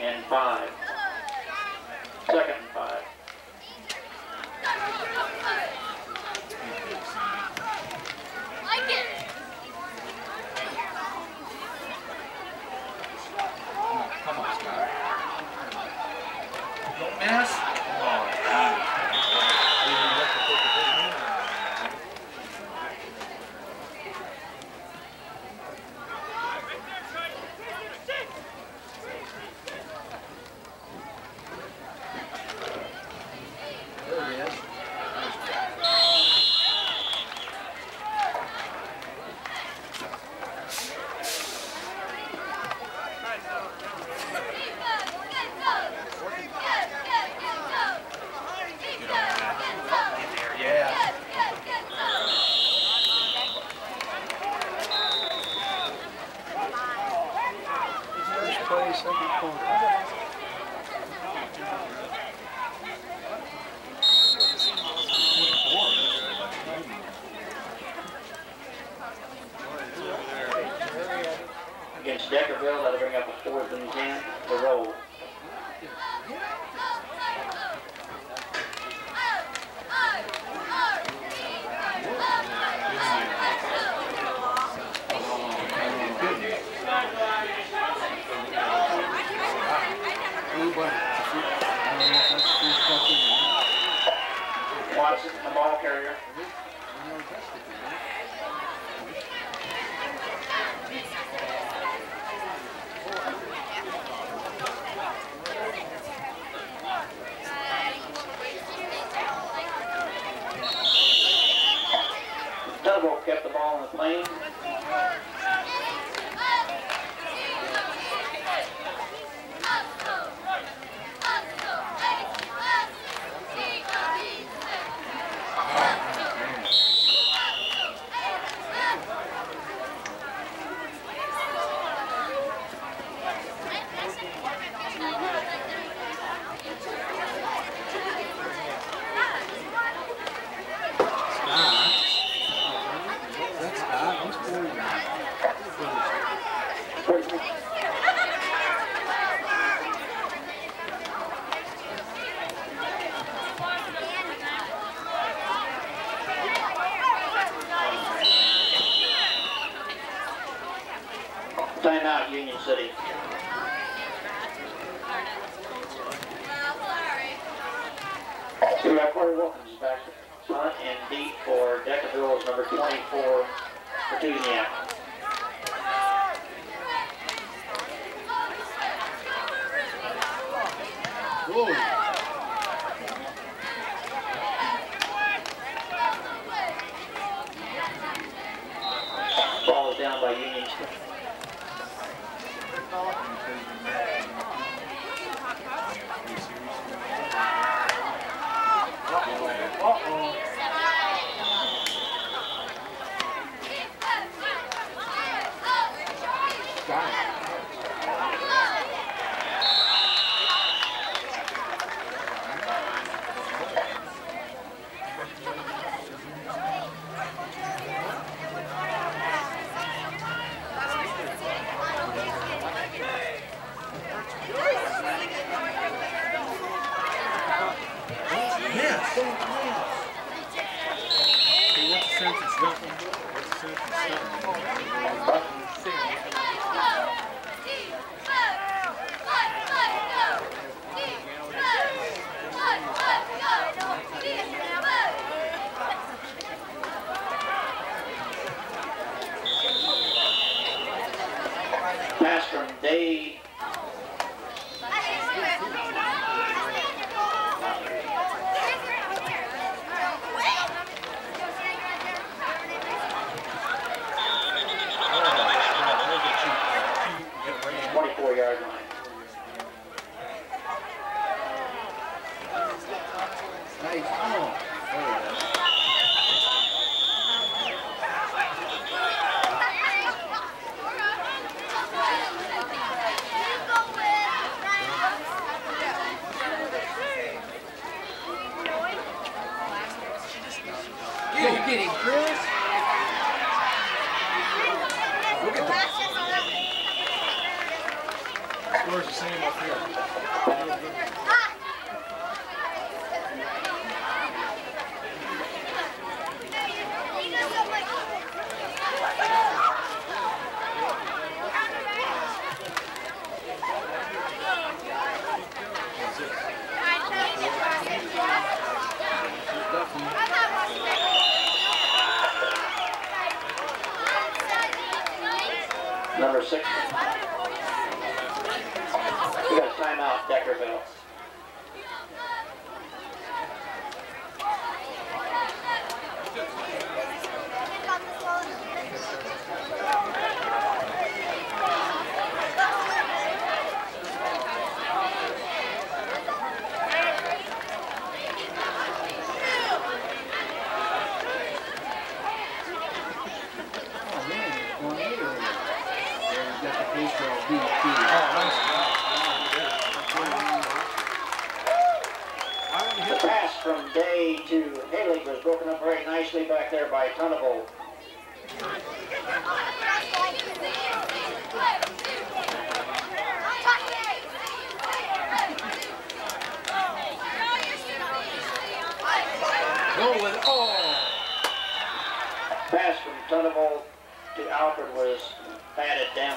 and five. Second and five. Union City. Quarterback Corey Wilkins back front and deep for Deckerville number 24 for Duniac. Stop. Stop. Alfred was batted down.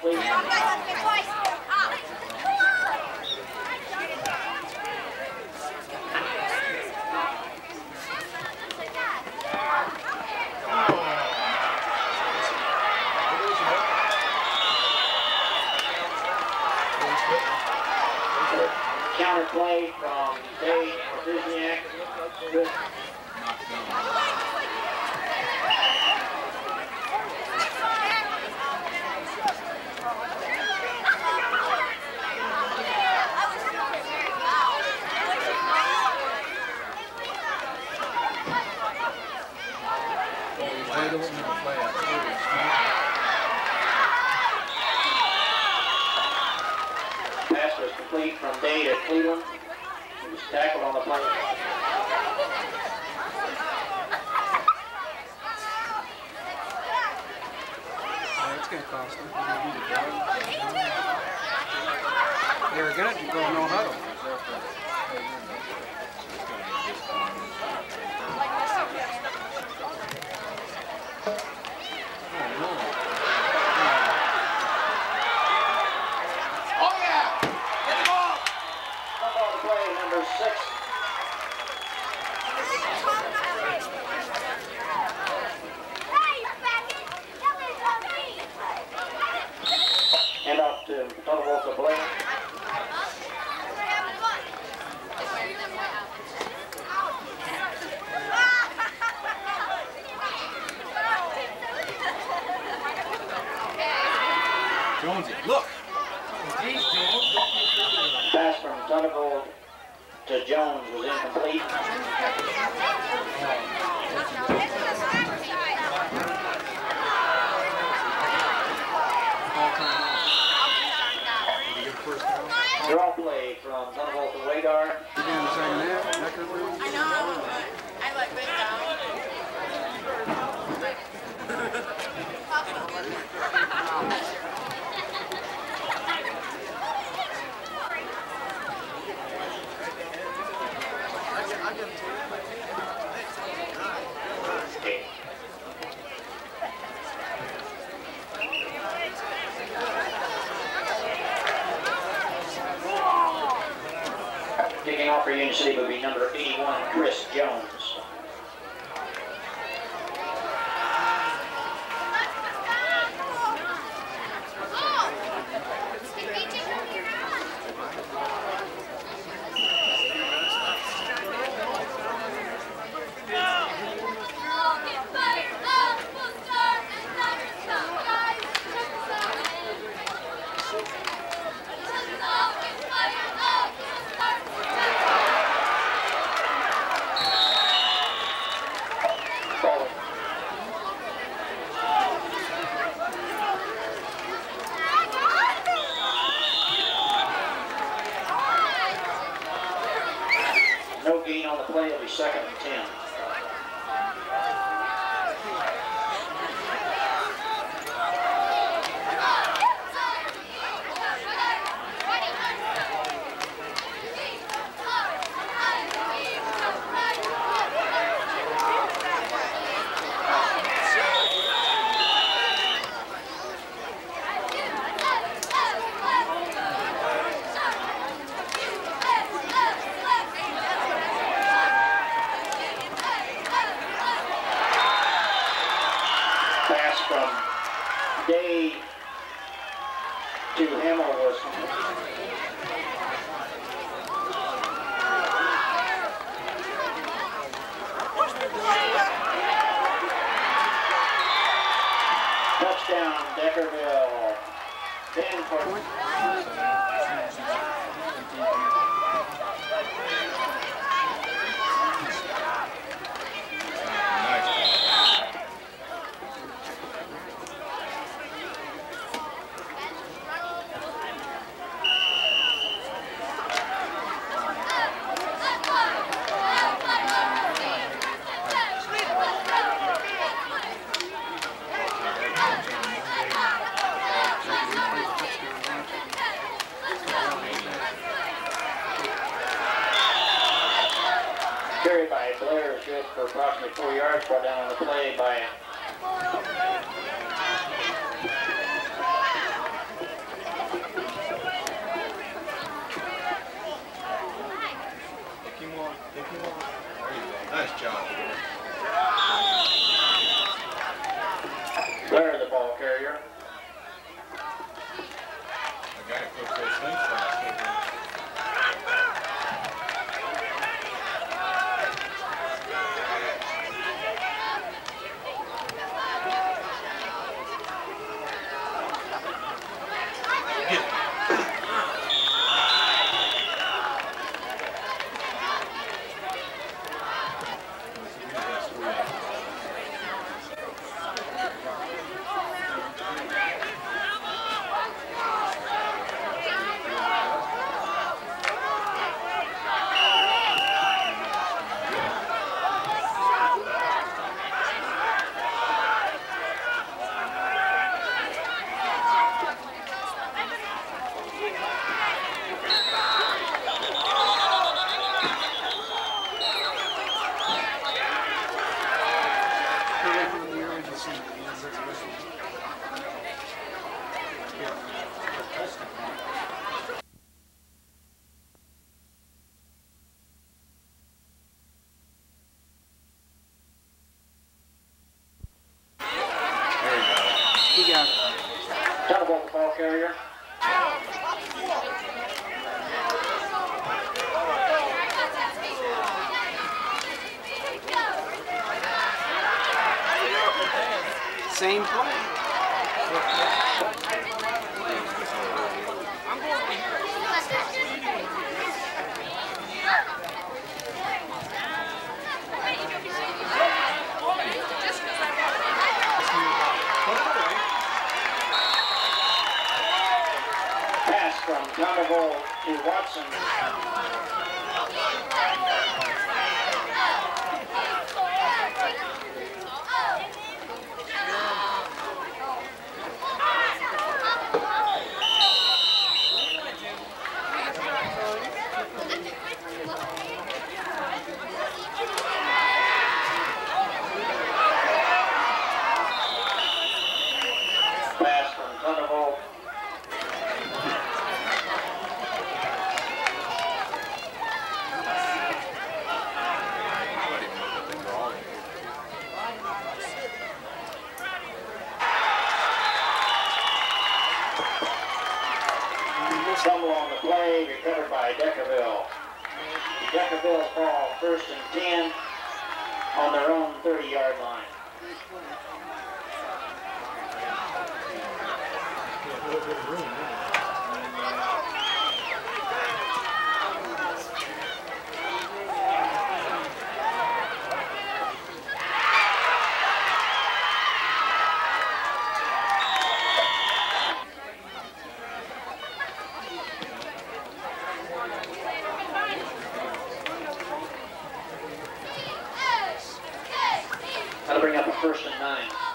Please. complete from Day to Cleveland. He was tackled on the play. Uh, Going to cost them. They were to go no huddle. Jonesy, look! Pass from Tundevold to Jones was incomplete. from Donovan to Watson. First and 10 on their own 30-yard line. Yeah, first and nine.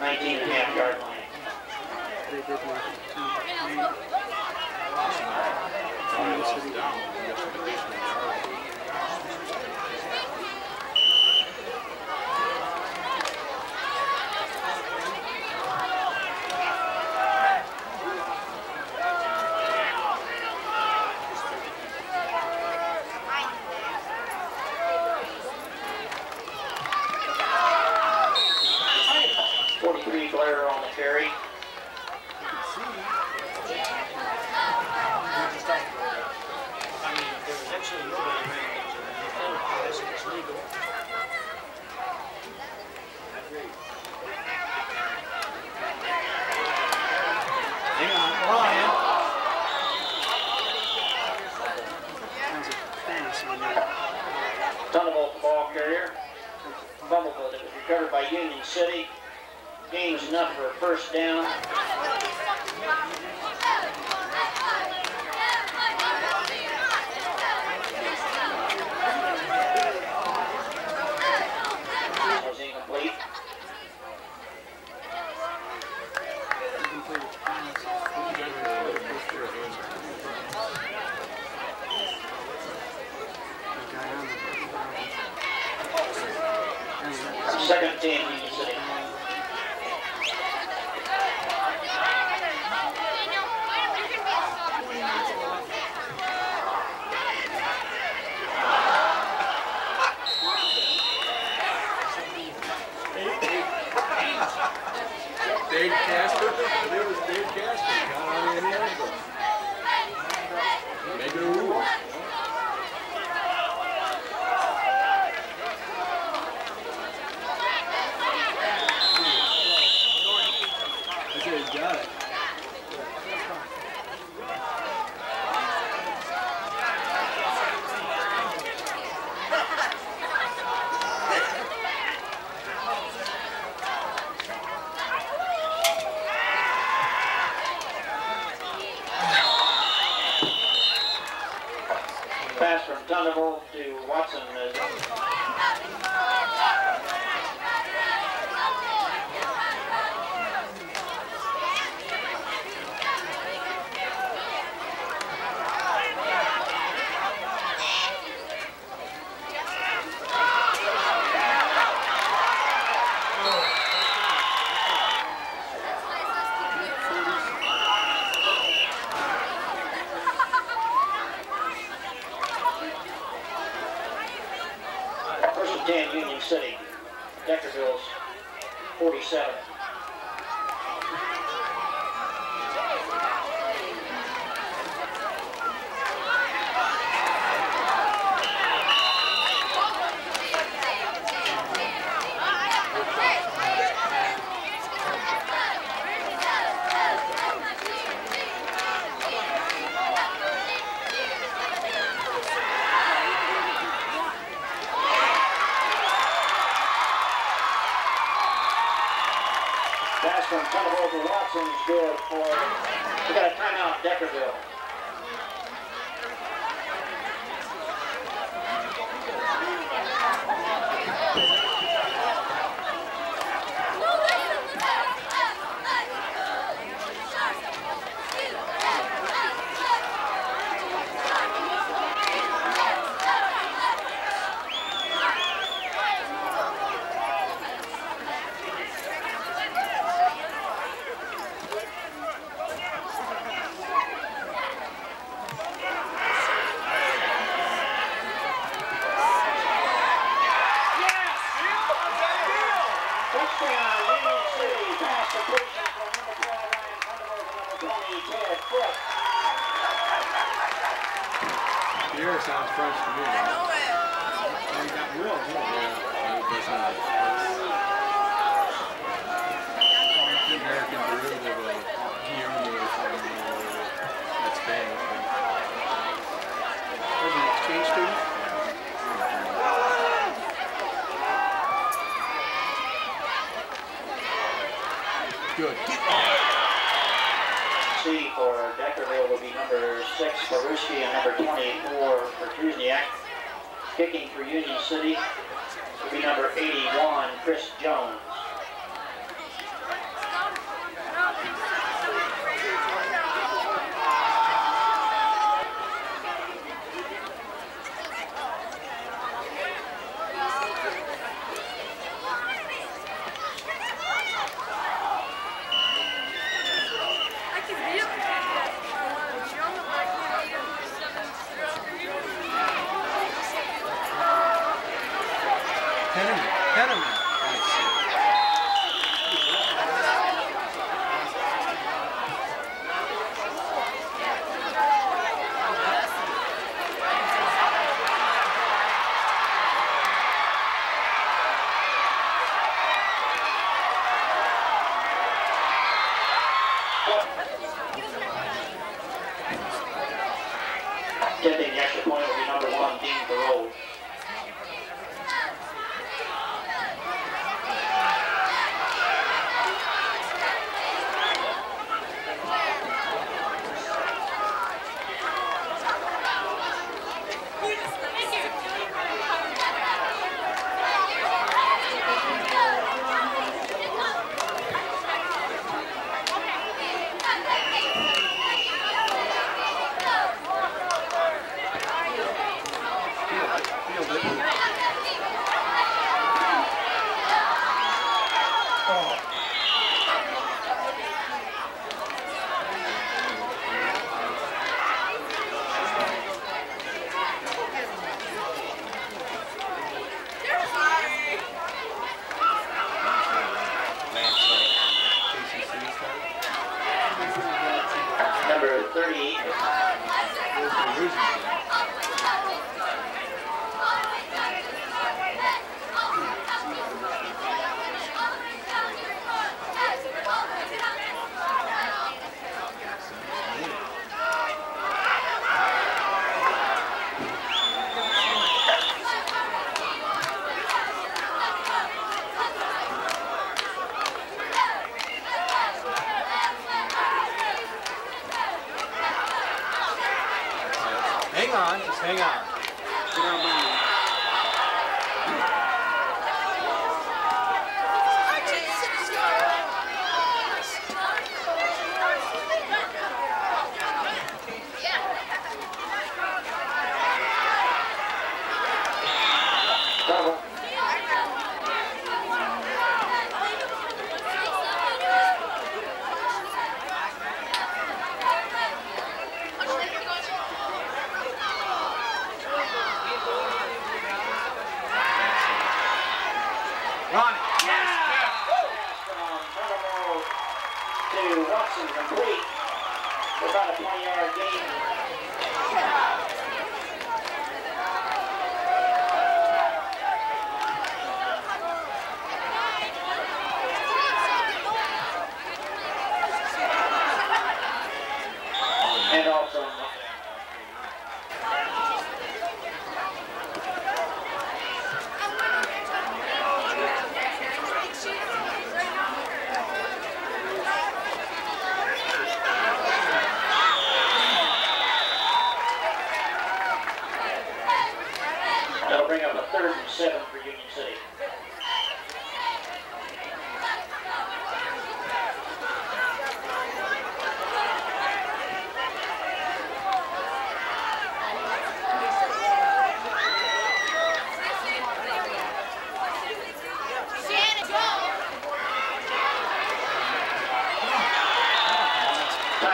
19 and a half yard line. City. Game's enough for a first down. second team. Casper.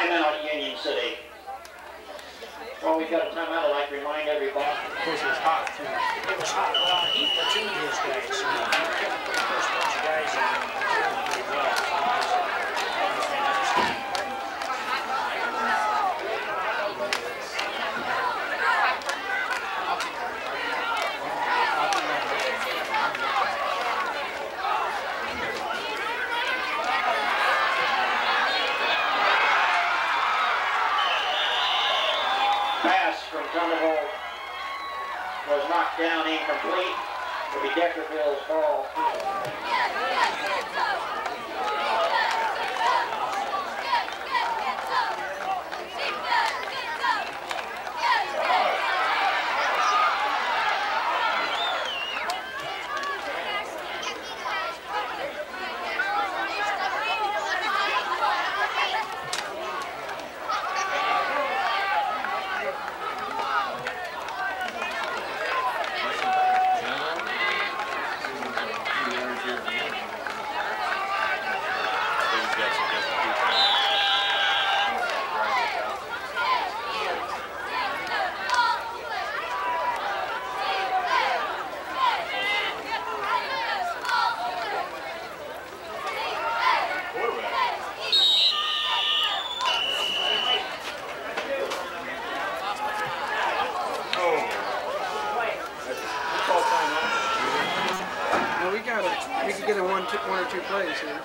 Timeout, Union City. Well, we've got a timeout, I'd like to remind everybody. Of course, it was hot too. It was hot. Well, he platooned his guys, so uh, he kept the first bunch of guys pretty well. Uh, Pass from Thunderbolt was knocked down incomplete. It'll be Deckerville's ball. Well, we got a, we could get a one, two, one or two plays here.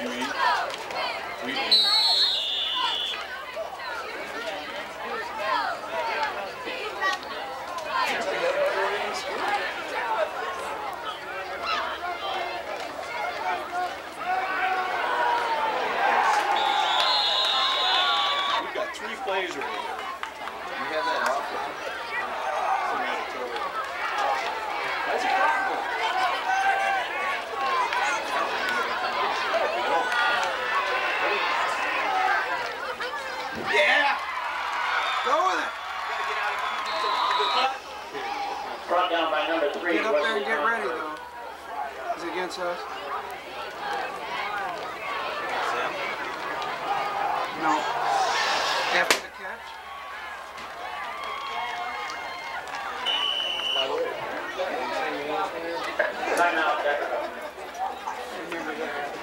You eat? We eat. We've got three plays right here. You have that off. That's a problem. Yeah! Go with it. Brought down by number three. Get up there and get ready though. Is it against us? No. After the catch? Timeout, Deckerville. Remember that.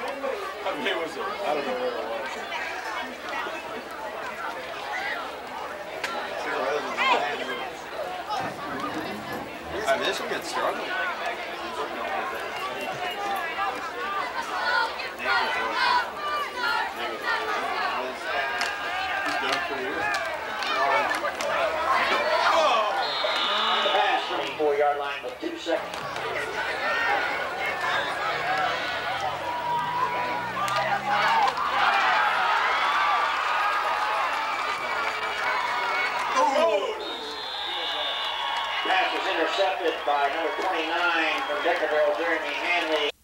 I mean, it was, a- I don't know where it was. Uh, this will get 24-yard line with two seconds. Pass was intercepted by number 29 from Deckerville, Jeremy Hanley.